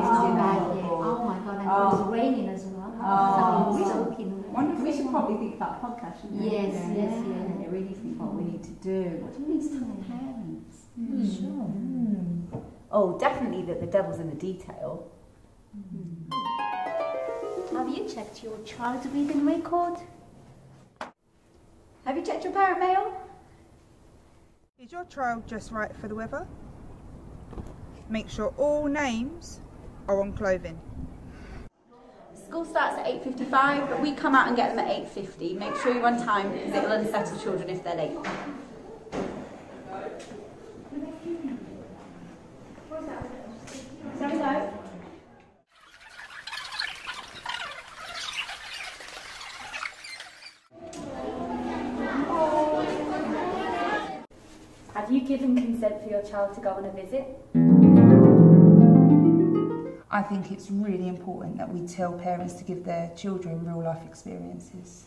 Oh my god, and it was oh. raining as well. Oh. So. Wonderful. We should probably think about podcasting. Yes, yes, yes. Yeah. Really think what we need to do. What do we need to tell mm. parents? Mm. Hmm. Sure. Hmm. Oh, definitely that the devil's in the detail. Hmm. Have you checked your child's reading record? Have you checked your parent mail? Is your child just right for the weather? Make sure all names are on clothing. School starts at 8.55, but we come out and get them at 8.50. Make sure you're on time because it will unsettle children if they're late. Sorry, no. Have you given consent for your child to go on a visit? I think it's really important that we tell parents to give their children real life experiences.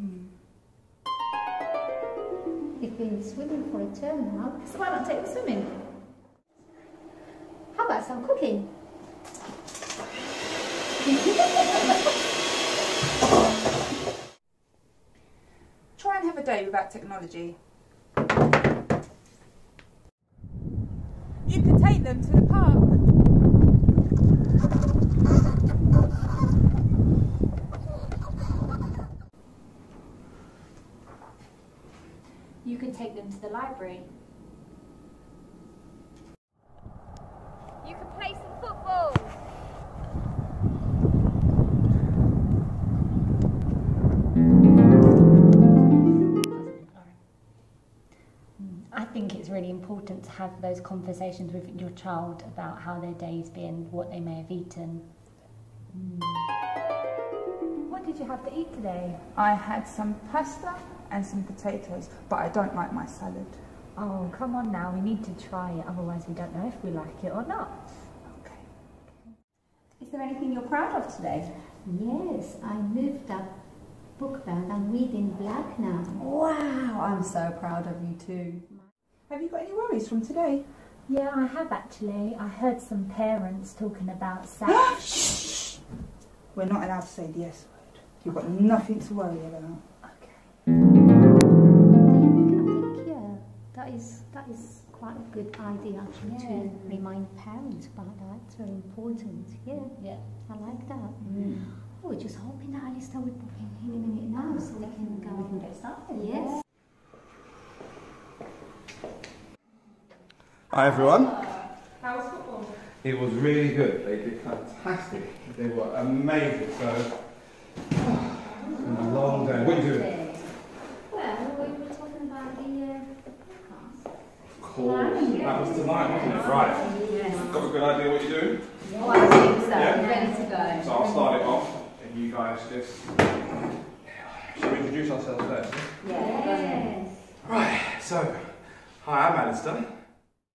Mm. They've been swimming for a term now. So why not take them swimming? How about some cooking? Try and have a day without technology. You could take them to the park. You could take them to the library. You can play some football. I think it's really important to have those conversations with your child about how their day's been, what they may have eaten. Mm. What did you have to eat today? I had some pasta and some potatoes, but I don't like my salad. Oh, come on now, we need to try it, otherwise we don't know if we like it or not. Okay. Is there anything you're proud of today? Yes, I moved up book bag. I'm reading black now. Wow, I'm so proud of you too. Have you got any worries from today? Yeah, I have actually. I heard some parents talking about sex. We're not allowed to say the S word. You've got nothing to worry about. Good idea actually to remind parents about that. It's very important. Yeah, Yeah. I like that. Mm. Oh, we're just hoping that Alistair will pop in any minute now so we can go. and get started. Yes. Hi everyone. How was football? It was really good. They did fantastic. They were amazing. So, it's been a long day. What are you doing? Well, we were talking about the uh, podcast. Cool. That was tonight, wasn't it? Right. Yes. Got a good idea what you're doing? Oh, I think so. Yeah. Ready to go. So I'll start it off, and you guys just. Shall we introduce ourselves first? Yeah. Yes. Right. So, hi, I'm Alistair.